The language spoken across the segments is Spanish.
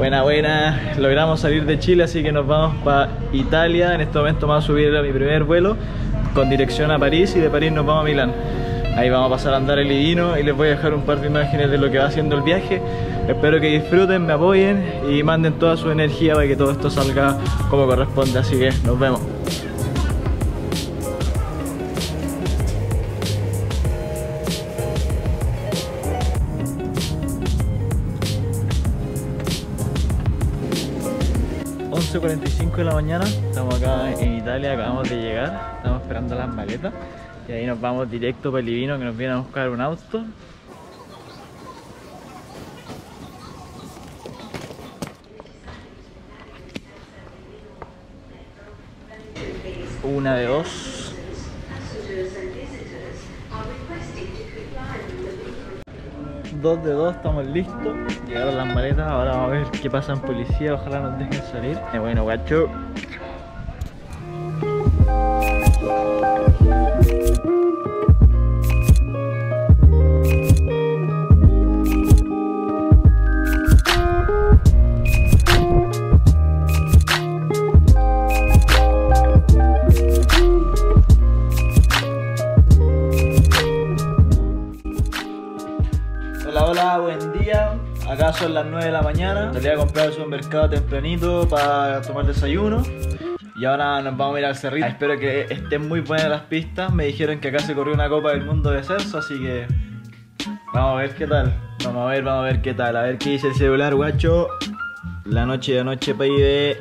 Buena, buena. Logramos salir de Chile, así que nos vamos para Italia. En este momento vamos a subir a mi primer vuelo con dirección a París y de París nos vamos a Milán. Ahí vamos a pasar a andar el divino y les voy a dejar un par de imágenes de lo que va haciendo el viaje. Espero que disfruten, me apoyen y manden toda su energía para que todo esto salga como corresponde. Así que nos vemos. ...11.45 de la mañana... ...estamos acá en Italia, acabamos de llegar... ...estamos esperando las maletas... ...y ahí nos vamos directo para el Divino... ...que nos viene a buscar un auto... Una de dos... Dos de dos, estamos listos. Llegaron las maletas, ahora vamos a ver qué pasa en policía, ojalá nos dejen salir. Y bueno, guacho. Día. Acá son las 9 de la mañana. Salí a comprar al supermercado tempranito para tomar desayuno. Y ahora nos vamos a ir al cerrito. Espero que estén muy buenas las pistas. Me dijeron que acá se corrió una Copa del Mundo de Celso, así que vamos a ver qué tal. Vamos a ver, vamos a ver qué tal. A ver qué dice el celular, guacho. La noche de noche, pibe.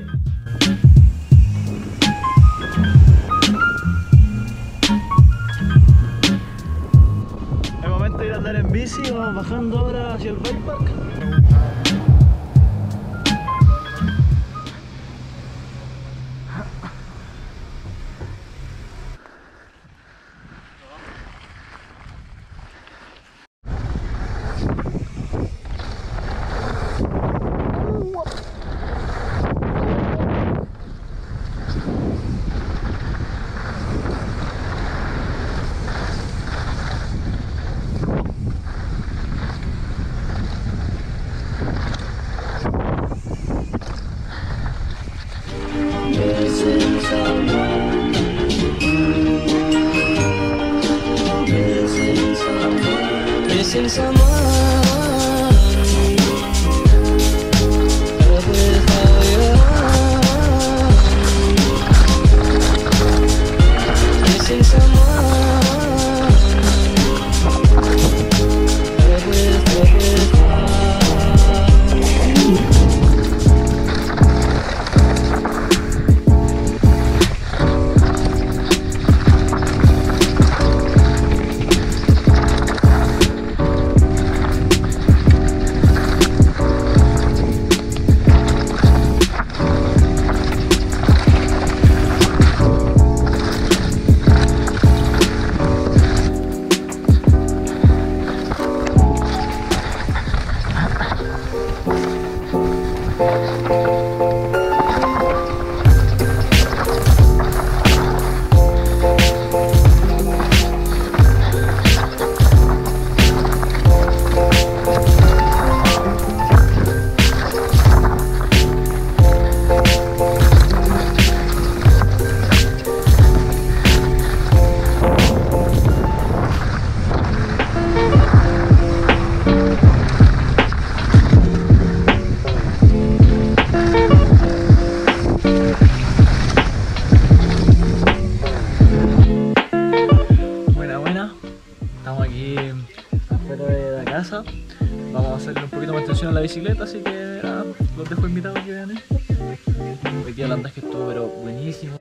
Vamos bajando ahora hacia el bike park. Someone. La casa. Vamos a hacerle un poquito más atención a la bicicleta, así que nada, los dejo invitados que vean esto. Hoy día el andaje estuvo pero buenísimo.